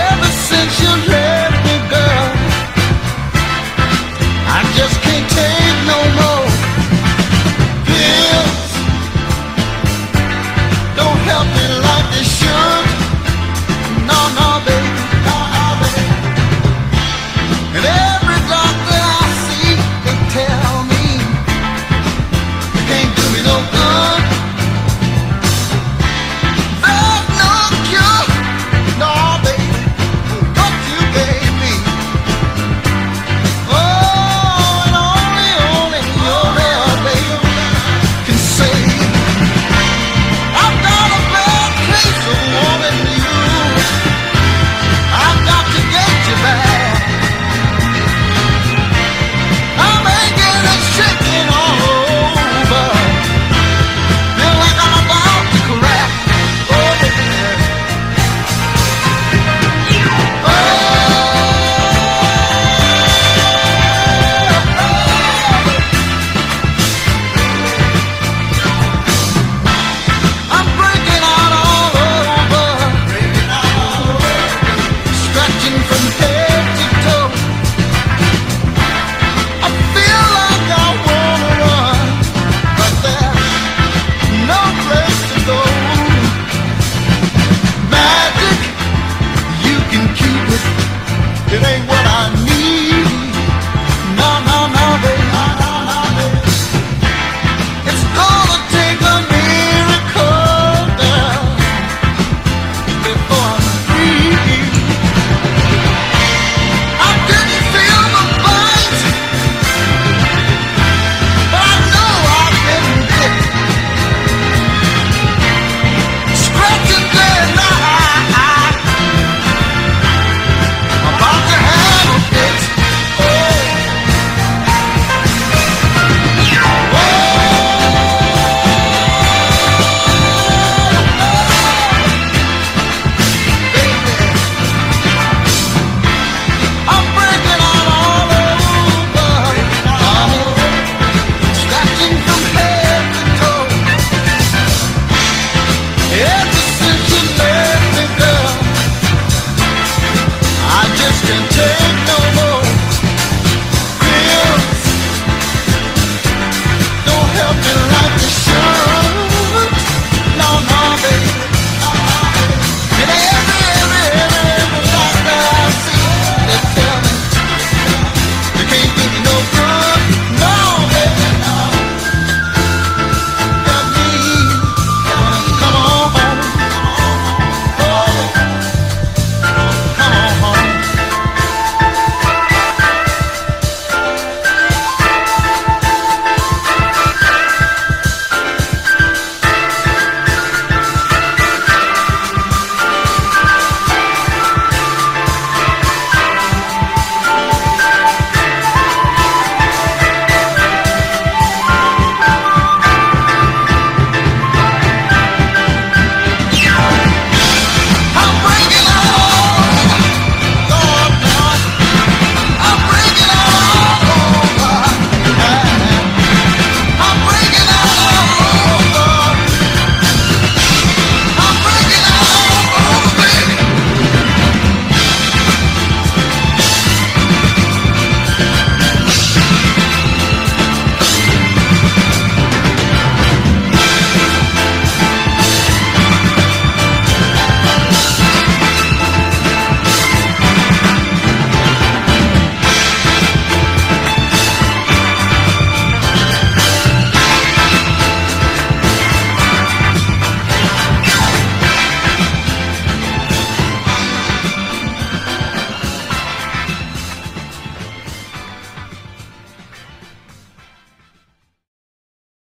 ever since you